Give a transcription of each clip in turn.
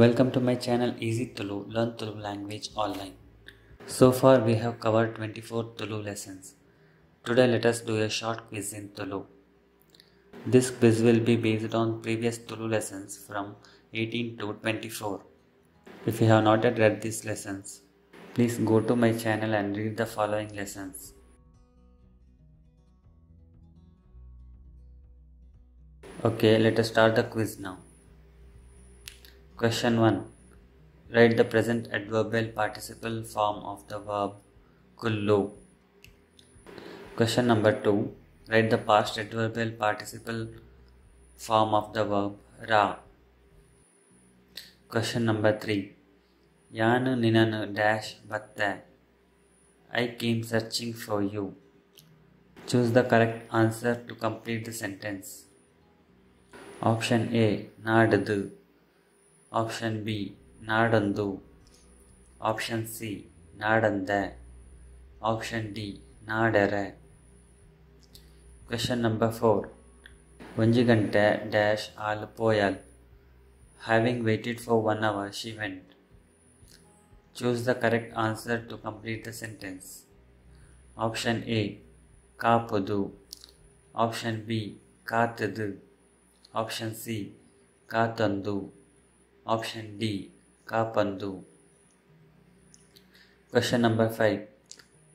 Welcome to my channel Easy Tulu Learn Tulu Language Online. So far we have covered 24 Tulu lessons. Today let us do a short quiz in Tulu. This quiz will be based on previous Tulu lessons from 18 to 24. If you have not yet read these lessons, please go to my channel and read the following lessons. Okay, let us start the quiz now. Question 1. Write the present adverbial participle form of the verb kullu. Question number 2. Write the past adverbial participle form of the verb ra. Question number 3. Yanu ninanu dash batte. I came searching for you. Choose the correct answer to complete the sentence. Option A. Nadadu. Option B ನಾಡಂದು option C ನಾಡಂದೆ option D ನಾಡೆರೆ question number four ಒಂಜಿ ಗಂಟೆ dash ಆಲ್ ಪೋಯಲ್ having waited for one hour she went choose the correct answer to complete the sentence option A ಕಾಪುದು option B ಕಾತದು option C ಕಾತಂದು Option D. Kapandu. Question number 5.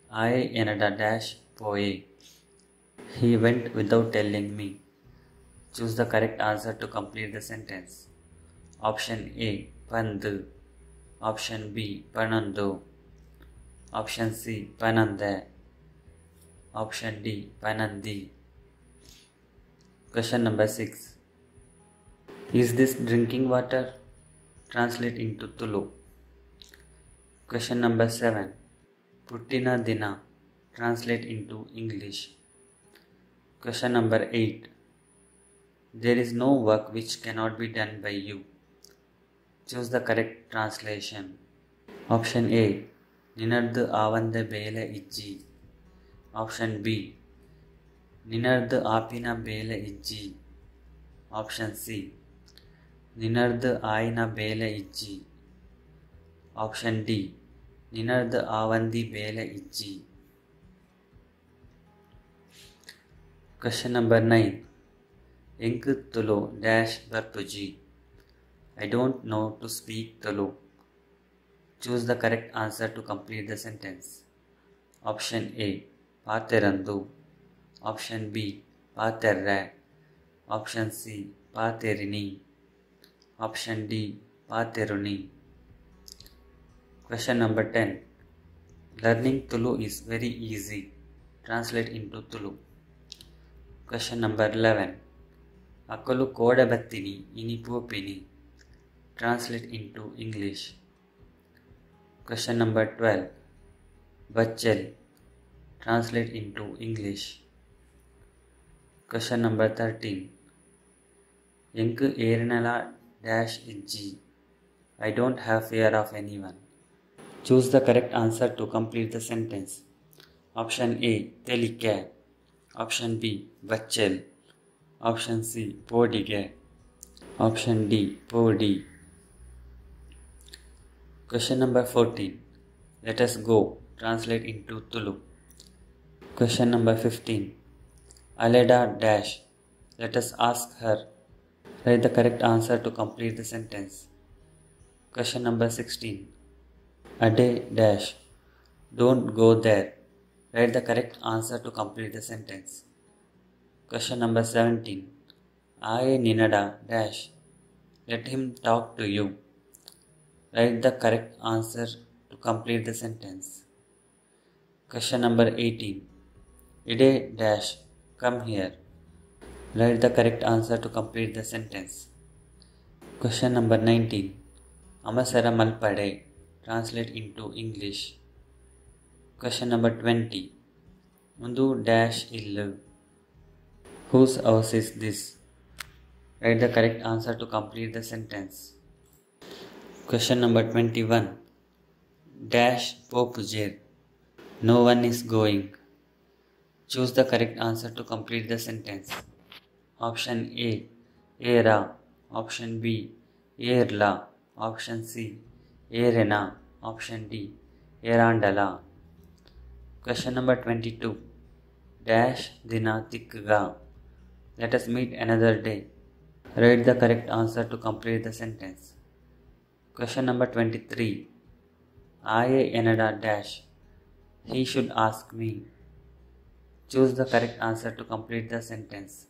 I Enada dash Poe. He went without telling me. Choose the correct answer to complete the sentence. Option A. Pandu. Option B. Panandu. Option C. Pananda. Option D. Panandi. Question number 6. Is this drinking water? Translate into Tulu. Question number 7. Puttina Dina. Translate into English. Question number 8. There is no work which cannot be done by you. Choose the correct translation. Option A. ನಿನರ್ದು ಆವಂದ ಬೇಲೆ ಇಜ್ಜಿ option B ನಿನರ್ದು ಆಪಿನ ಬೇಲೆ ಇಜ್ಜಿ option C ನಿನರ್ದು ಆಯಿನ ಬೇಲೆ ಇಜ್ಜಿ option D ನಿನರ್ದು ಆವಂದಿ ಬೇಲೆ ಇಜ್ಜಿ Question number 9. Enku Tulu dash Barpuji. I don't know to speak Tulu. Choose the correct answer to complete the sentence. Option A. Paterandu. Option B. Paterra. Option C. Paterini. Option D. Pateruni. Question number 10. Learning Tulu is very easy. Translate into Tulu. Question number 11. Akalu kodabattini ini pupini. Translate into English. Question number 12. Bachel. Translate into English. Question number 13. Enku erinala dash ijji. I don't have fear of anyone. Choose the correct answer to complete the sentence. Option A. Telike. Option B. Bachel. Option C. Podige. Option D. Podi. Question number 14. Let us go. Translate into Tulu. Question number 15. Aleda dash. Let us ask her. Write the correct answer to complete the sentence. Question number 16. Ade dash. Don't go there. Write the correct answer to complete the sentence. Question number 17. I Ninada dash. Let him talk to you. Write the correct answer to complete the sentence. Question number 18. Ide dash. Come here. Write the correct answer to complete the sentence. Question number 19. Amasara malpade. Translate into English. Question number 20. Mundu dash illu. Whose house is this? Write the correct answer to complete the sentence. Question number 21. Dash popujir. No one is going. Choose the correct answer to complete the sentence. Option A. Era. Option B. Erla. Option C. Erena. Option D. Erandala. Question number 22. Dash Dina Tikga. Let us meet another day. Write the correct answer to complete the sentence. Question number 23. Aye Enada dash. He should ask me. Choose the correct answer to complete the sentence.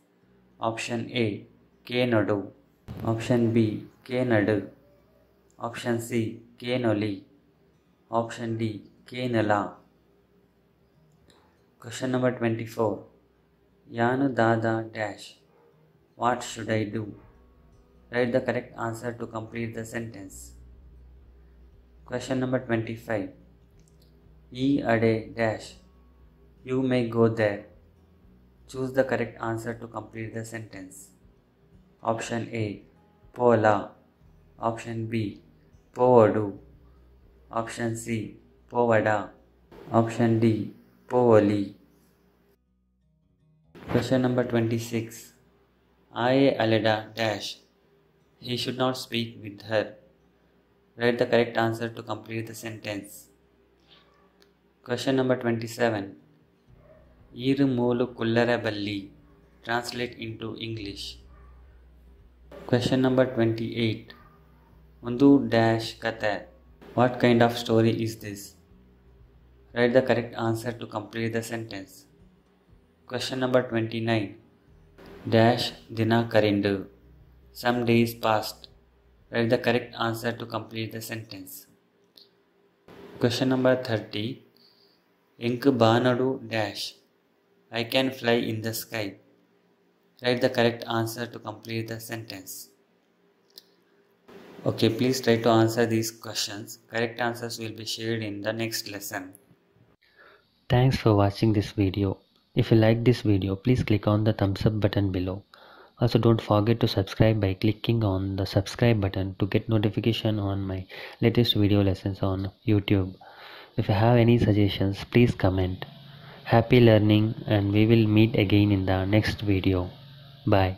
Option A. K Nadu. Option B. K Nadu. Option C. K Noli. Option D. K Nala. Question number 24. Yanu Dada dash. What should I do? Write the correct answer to complete the sentence. Question number 25. E Ade dash. You may go there. Choose the correct answer to complete the sentence. Option A. Pola. Option B. Povadu. Option C. Povada. Option D. Povoli. Question number 26. I Aleda dash. He should not speak with her. Write the correct answer to complete the sentence. Question number 27. Irumolu Kullaraballi. Translate into English. Question number 28. Mundu dash kata. What kind of story is this? Write the correct answer to complete the sentence. Question number 29. Dash Dina Karindu. Some days passed. Write the correct answer to complete the sentence. Question number 30. Ink Banadu dash. I can fly in the sky. Write the correct answer to complete the sentence. Okay, please try to answer these questions. Correct answers will be shared in the next lesson. Thanks for watching this video. If you like this video, please click on the thumbs up button below. Also don't forget to subscribe by clicking on the subscribe button to get notification on my latest video lessons on YouTube. If you have any suggestions, please comment. Happy learning and we will meet again in the next video. Bye.